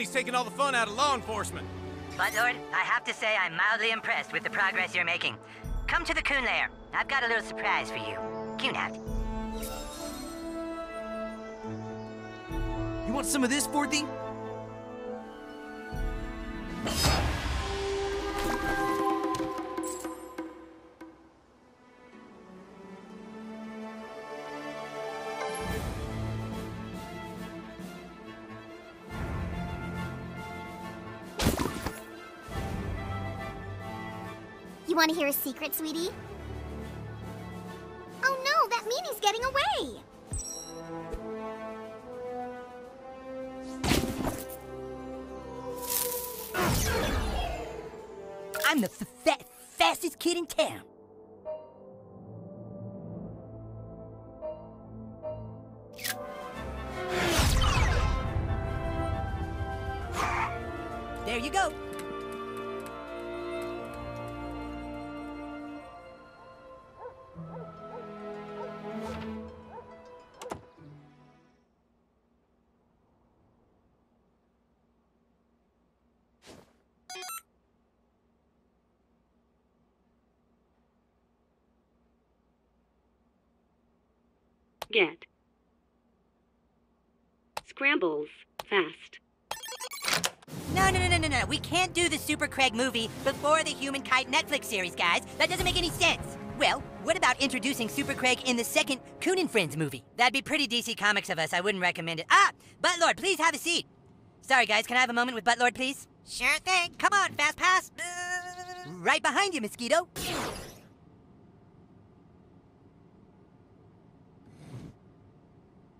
That vigilante's taking all the fun out of law enforcement. Buttlord, I have to say I'm mildly impressed with the progress you're making. Come to the Coon Lair. I've got a little surprise for you. Coon out. You want some of this, Forthy? Want to hear a secret, sweetie? Oh no, that means he's getting away! I'm the fa fastest kid in town. There you go. Get. Scrambles fast. No, no, no, no, no, no. We can't do the Super Craig movie before the Human Kite Netflix series, guys. That doesn't make any sense. Well, what about introducing Super Craig in the second Coon and Friends movie? That'd be pretty DC Comics of us. I wouldn't recommend it. Ah! Buttlord, please have a seat. Sorry, guys. Can I have a moment with Buttlord, please? Sure thing. Come on, Fast Pass. Right behind you, Mosquito.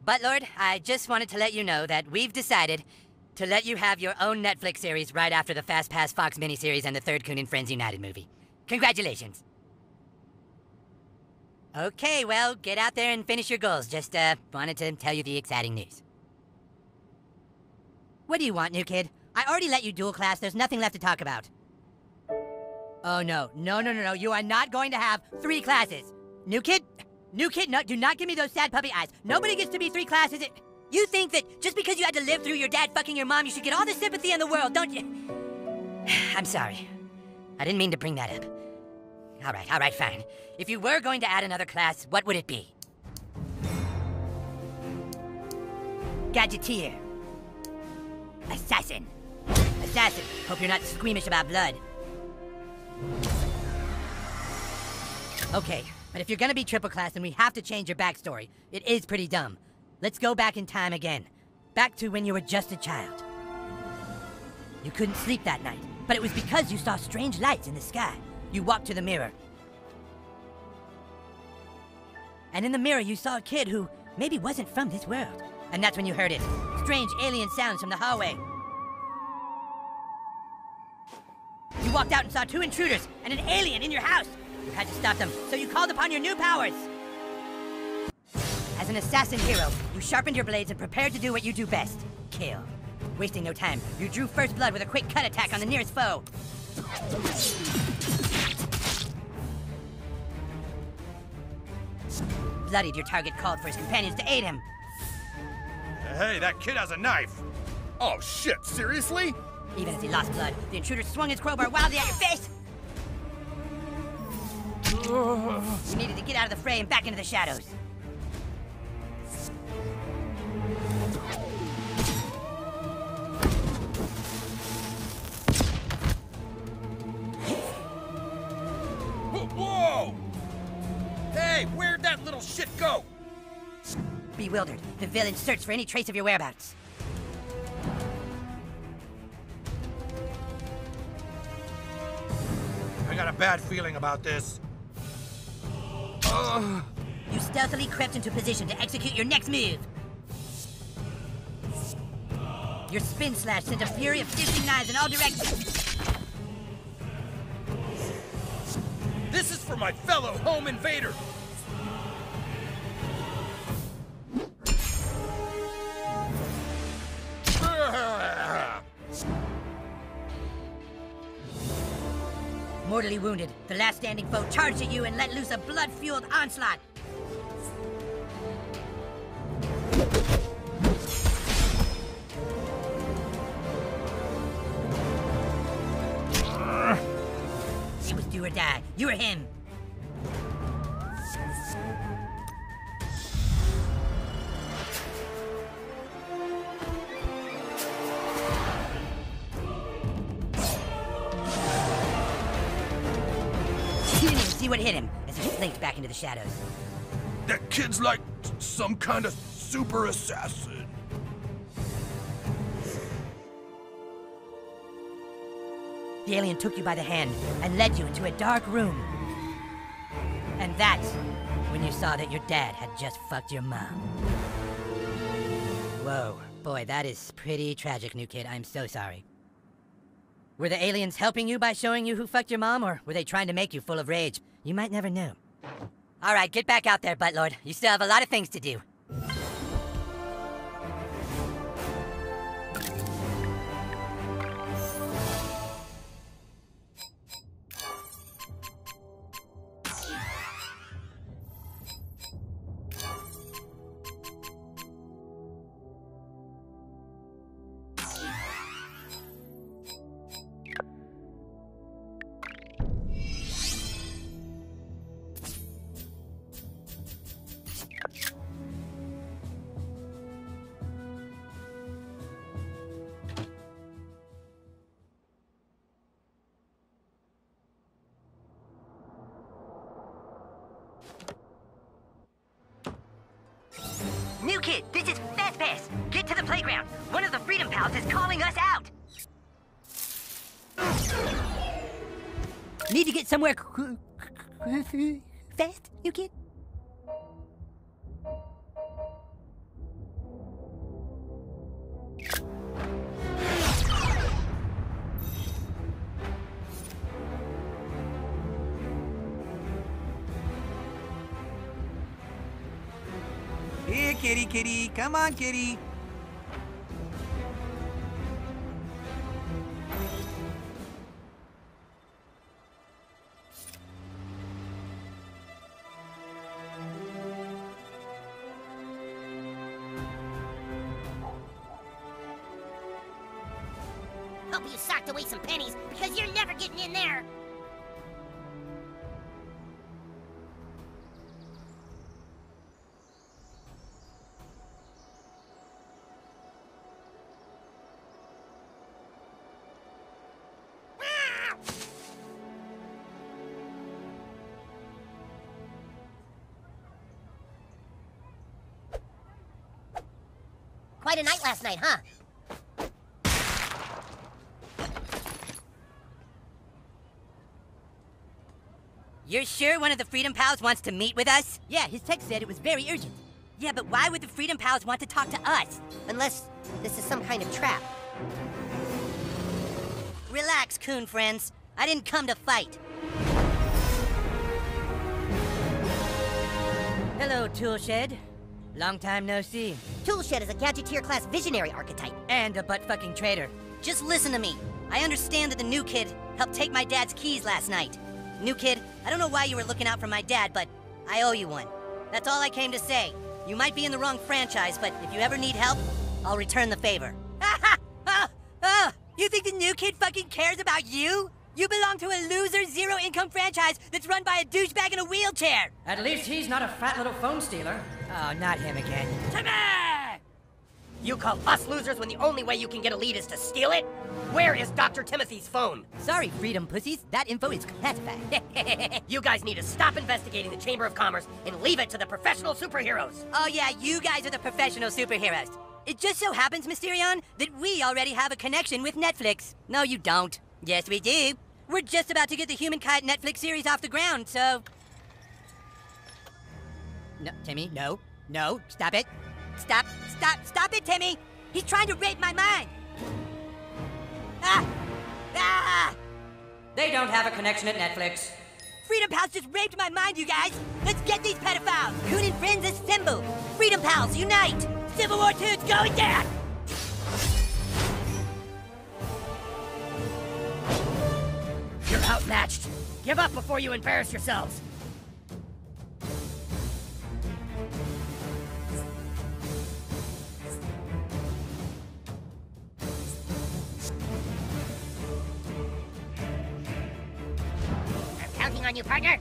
Buttlord, I just wanted to let you know that we've decided to let you have your own Netflix series right after the Fast Pass Fox miniseries and the third Coon and Friends United movie. Congratulations. Okay, well, get out there and finish your goals. Just, uh, wanted to tell you the exciting news. What do you want, new kid? I already let you dual class. There's nothing left to talk about. Oh, no. No, no, no, no. You are not going to have three classes. New kid? New kid, no, do not give me those sad puppy eyes. Nobody gets to be three classes. It, You think that just because you had to live through your dad fucking your mom, you should get all the sympathy in the world, don't you? I'm sorry. I didn't mean to bring that up. All right, all right, fine. If you were going to add another class, what would it be? Gadgeteer. Assassin. Assassin. Hope you're not squeamish about blood. Okay, but if you're gonna be triple class, then we have to change your backstory. It is pretty dumb. Let's go back in time again. Back to when you were just a child. You couldn't sleep that night, but it was because you saw strange lights in the sky. You walked to the mirror. And in the mirror, you saw a kid who maybe wasn't from this world. And that's when you heard it. Strange alien sounds from the hallway. You walked out and saw two intruders and an alien in your house. You had to stop them, so you called upon your new powers. As an assassin hero, you sharpened your blades and prepared to do what you do best kill. Wasting no time, you drew first blood with a quick cut attack on the nearest foe. Bloodied, your target called for his companions to aid him. Hey, that kid has a knife. Oh shit, seriously? Even as he lost blood, the intruder swung his crowbar wildly at your face. You needed to get out of the fray and back into the shadows. Whoa! Hey, where'd that little shit go? Bewildered, the villain searched for any trace of your whereabouts. I got a bad feeling about this. You stealthily crept into position to execute your next move. Your spin slash sent a fury of fifty knives in all directions. This is for my fellow home invader. mortally wounded. The last standing foe charged at you and let loose a blood-fueled onslaught. It was do or die. You're him. Shadows. That kid's like some kind of super assassin. The alien took you by the hand and led you into a dark room. And that's when you saw that your dad had just fucked your mom. Whoa, boy, that is pretty tragic, new kid. I'm so sorry. Were the aliens helping you by showing you who fucked your mom, or were they trying to make you full of rage? You might never know. All right, get back out there, Buttlord. You still have a lot of things to do. New kid, this is Fast Pass. Get to the playground. One of the Freedom Pals is calling us out. Need to get somewhere fast, new kid? Here, kitty, kitty. Come on, kitty. Hope you socked away some pennies because you're never getting in there. Quite a night last night, huh? You're sure one of the Freedom Pals wants to meet with us? Yeah, his text said it was very urgent. Yeah, but why would the Freedom Pals want to talk to us? Unless this is some kind of trap. Relax, coon friends. I didn't come to fight. Hello, Toolshed. Long time no see. Toolshed is a Gadgeteer class visionary archetype. And a butt fucking traitor. Just listen to me. I understand that the new kid helped take my dad's keys last night. New kid, I don't know why you were looking out for my dad, but I owe you one. That's all I came to say. You might be in the wrong franchise, but if you ever need help, I'll return the favor. oh, oh, you think the new kid fucking cares about you? You belong to a loser, zero income franchise that's run by a douchebag in a wheelchair. At least he's not a fat little phone stealer. Oh, not him again. Timmy! You call us losers when the only way you can get a lead is to steal it? Where is Dr. Timothy's phone? Sorry, freedom pussies. That info is classified. you guys need to stop investigating the Chamber of Commerce and leave it to the professional superheroes. oh yeah, you guys are the professional superheroes. It just so happens, Mysterion, that we already have a connection with Netflix. No, you don't. Yes, we do. We're just about to get the Human Kite Netflix series off the ground, so. No, Timmy, no. No, stop it. Stop, stop, stop it, Timmy! He's trying to rape my mind! Ah! Ah! They don't have a connection at Netflix. Freedom Pals just raped my mind, you guys! Let's get these pedophiles! Coon and Friends assemble! Freedom Pals, unite! Civil War II's going down! You're outmatched. Give up before you embarrass yourselves. New partner.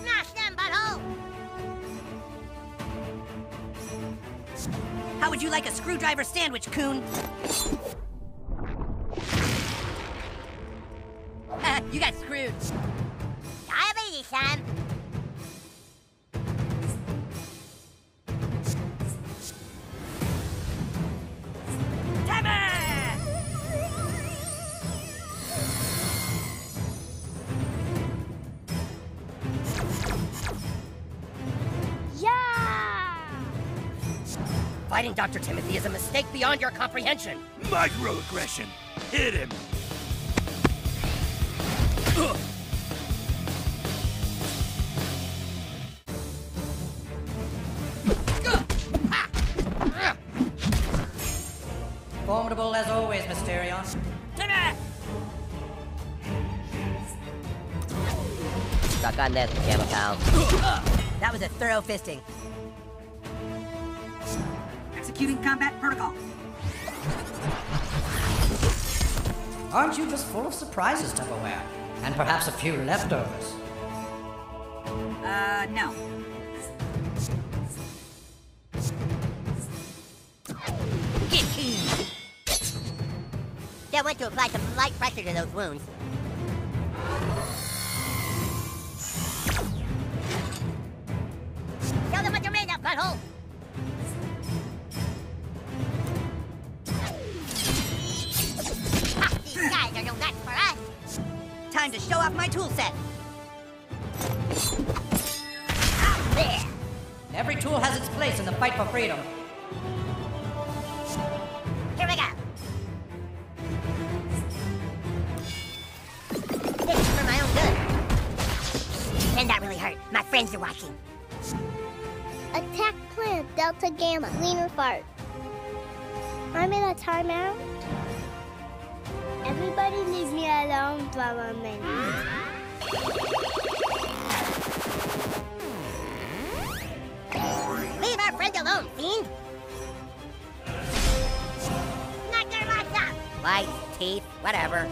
Smash them, butthole! How would you like a screwdriver sandwich, coon? Fighting Dr. Timothy is a mistake beyond your comprehension. Microaggression. Hit him. Ugh. Formidable as always, Mysterion. Stuck on this, Gamma Pal. That was a thorough fisting. Executing combat protocol. Aren't you just full of surprises, Tupperware? And perhaps a few leftovers. Uh, no. Get coon. They'll want to apply some light pressure to those wounds. Time to show off my tool set. Out there! Every tool has its place in the fight for freedom. Here we go! This is for my own good. And that really hurt. My friends are watching. Attack plan Delta Gamma. Leaner fart. I'm in a timeout. Everybody leave me alone for minute. Leave our friend alone, fiend! Knock their lights out! Lights, teeth, whatever.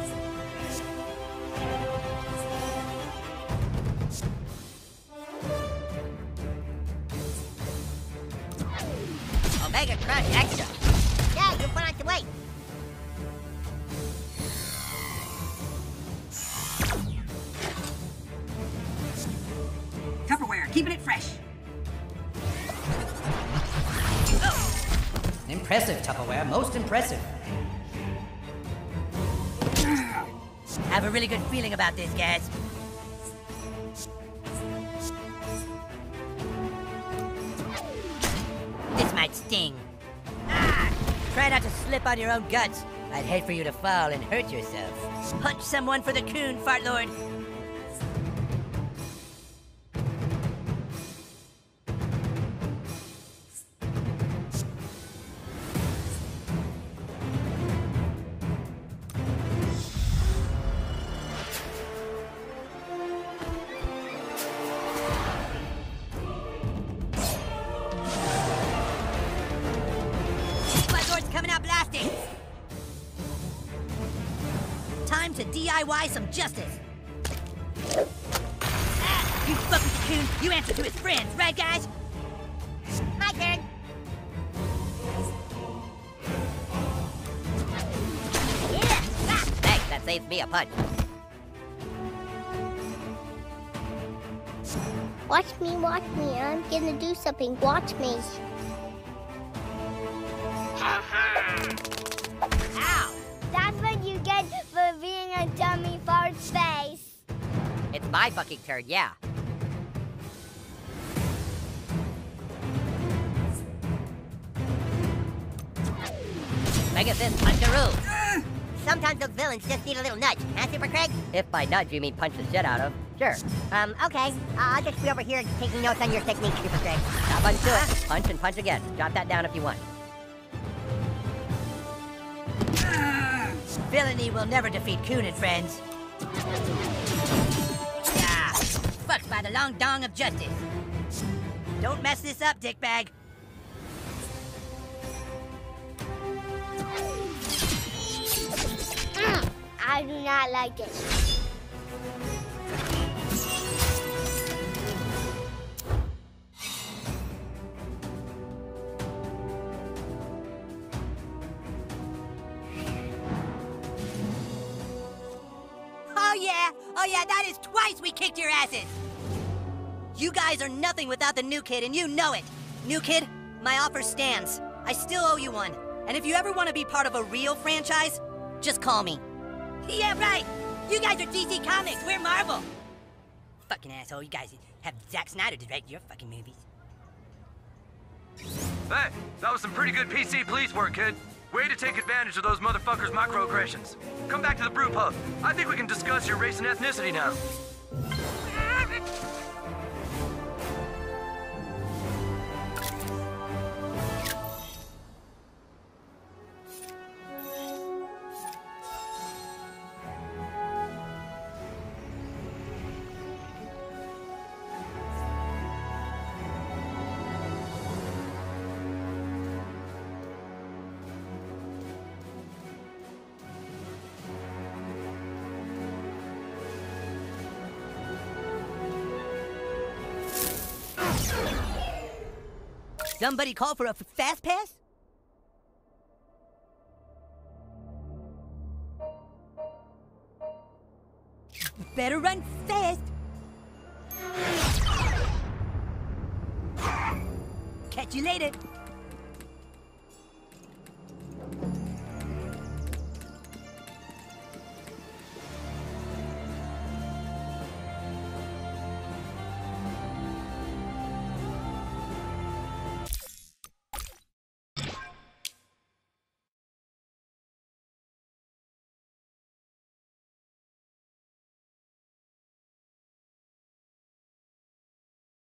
Omega Crush Extra. Yeah, you put on some weight. Fresh. Impressive, Tupperware. Most impressive. I have a really good feeling about this, guys. This might sting. Ah! Try not to slip on your own guts. I'd hate for you to fall and hurt yourself. Punch someone for the coon, fart DIY some justice. Ah, you fuck with the coon, you answer to his friends, right, guys? My turn. Yeah! Ah! Thanks, that saves me a punch. Watch me, watch me. I'm gonna do something. Watch me. My fucking turn, yeah. Mega Fist Puncheroo. Sometimes those villains just need a little nudge, huh, Super Craig? If by nudge you mean punch the shit out of, sure. Um, okay. Uh, I'll just be over here taking notes on your technique, Super Craig. Stop punch to it. Punch and punch again. Jot that down if you want. Villainy will never defeat Coon and friends. Fucked by the long dong of justice. Don't mess this up, dickbag. Mm, I do not like it. Oh yeah, oh yeah, that is twice we kicked your asses. You guys are nothing without the new kid, and you know it. New kid, my offer stands. I still owe you one. And if you ever want to be part of a real franchise, just call me. Yeah, right. You guys are DC Comics. We're Marvel. Fucking asshole. You guys have Zack Snyder direct your fucking movies. Hey, that was some pretty good PC police work, kid. Way to take advantage of those motherfuckers' microaggressions. Come back to the brew pub. I think we can discuss your race and ethnicity now. Somebody call for a fast pass? Better run fast. Catch you later.